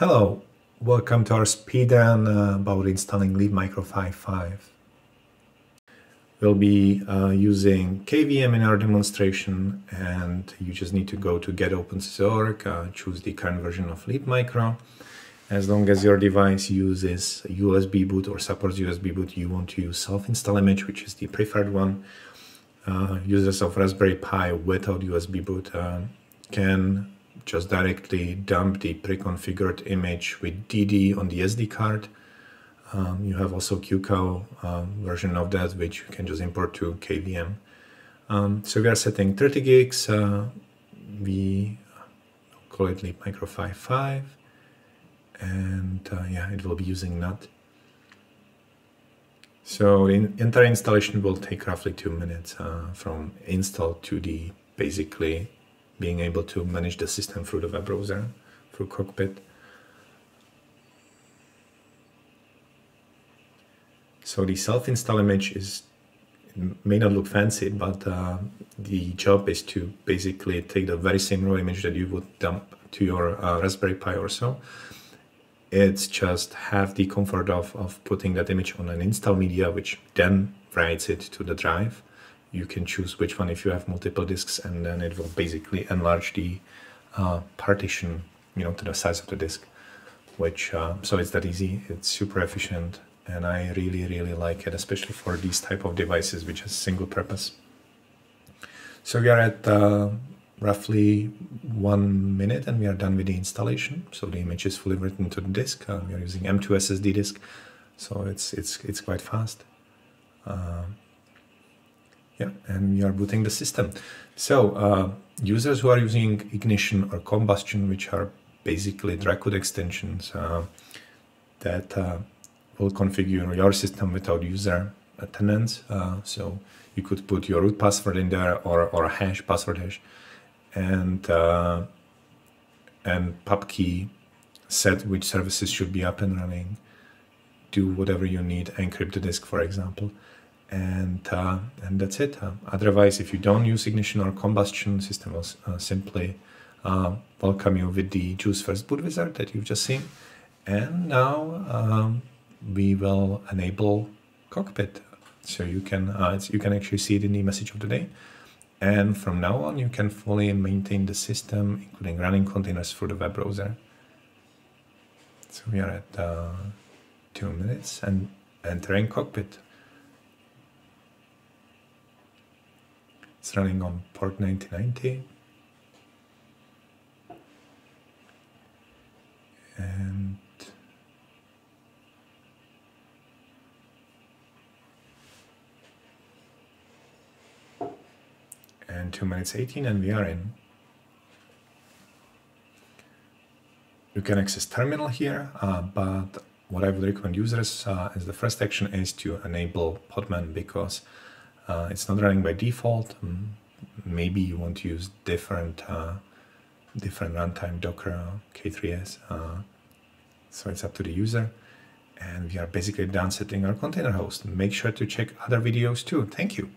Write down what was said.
Hello, welcome to our speedrun uh, about installing Leap Micro 5.5. We'll be uh, using KVM in our demonstration and you just need to go to get.opensuse.org, uh, choose the current version of Leap Micro. As long as your device uses USB boot or supports USB boot, you want to use self-install image, which is the preferred one. Uh, users of Raspberry Pi without USB boot uh, can just directly dump the pre-configured image with DD on the SD card. Um, you have also QCOW uh, version of that, which you can just import to KVM. Um, so we are setting 30 gigs. Uh, we call it Leap libmicro 5.5 and uh, yeah, it will be using NAT. So the entire installation will take roughly two minutes uh, from install to the basically being able to manage the system through the web browser, through Cockpit. So the self-install image is may not look fancy, but uh, the job is to basically take the very same raw image that you would dump to your uh, Raspberry Pi or so. It's just have the comfort of, of putting that image on an install media, which then writes it to the drive you can choose which one if you have multiple disks and then it will basically enlarge the uh, partition you know to the size of the disk which uh, so it's that easy it's super efficient and I really really like it especially for these type of devices which is single purpose. So we are at uh, roughly one minute and we are done with the installation. So the image is fully written to the disk uh, we are using M2 SSD disk so it's it's it's quite fast. Uh, yeah, and we are booting the system. So uh, users who are using ignition or combustion, which are basically Dracut extensions uh, that uh, will configure your system without user tenants. Uh, so you could put your root password in there or, or a hash, password hash, and uh, and pubkey set which services should be up and running, do whatever you need, encrypt the disk, for example and uh, and that's it. Uh, otherwise, if you don't use ignition or combustion, system will uh, simply uh, welcome you with the JeOS First Boot Wizard that you've just seen. And now um, we will enable Cockpit, so you can uh, you can actually see it in the message of the day. And from now on, you can fully maintain the system, including running containers through the web browser. So we are at uh, two minutes and entering Cockpit. It's running on port 9090. And and 2 minutes 18 and we are in. You can access terminal here, uh, but what I would recommend users uh, as the first action is to enable Podman because uh, it's not running by default. Mm, maybe you want to use different uh, different runtime Docker K3s. Uh, so it's up to the user. And we are basically done setting our container host. Make sure to check other videos too. Thank you.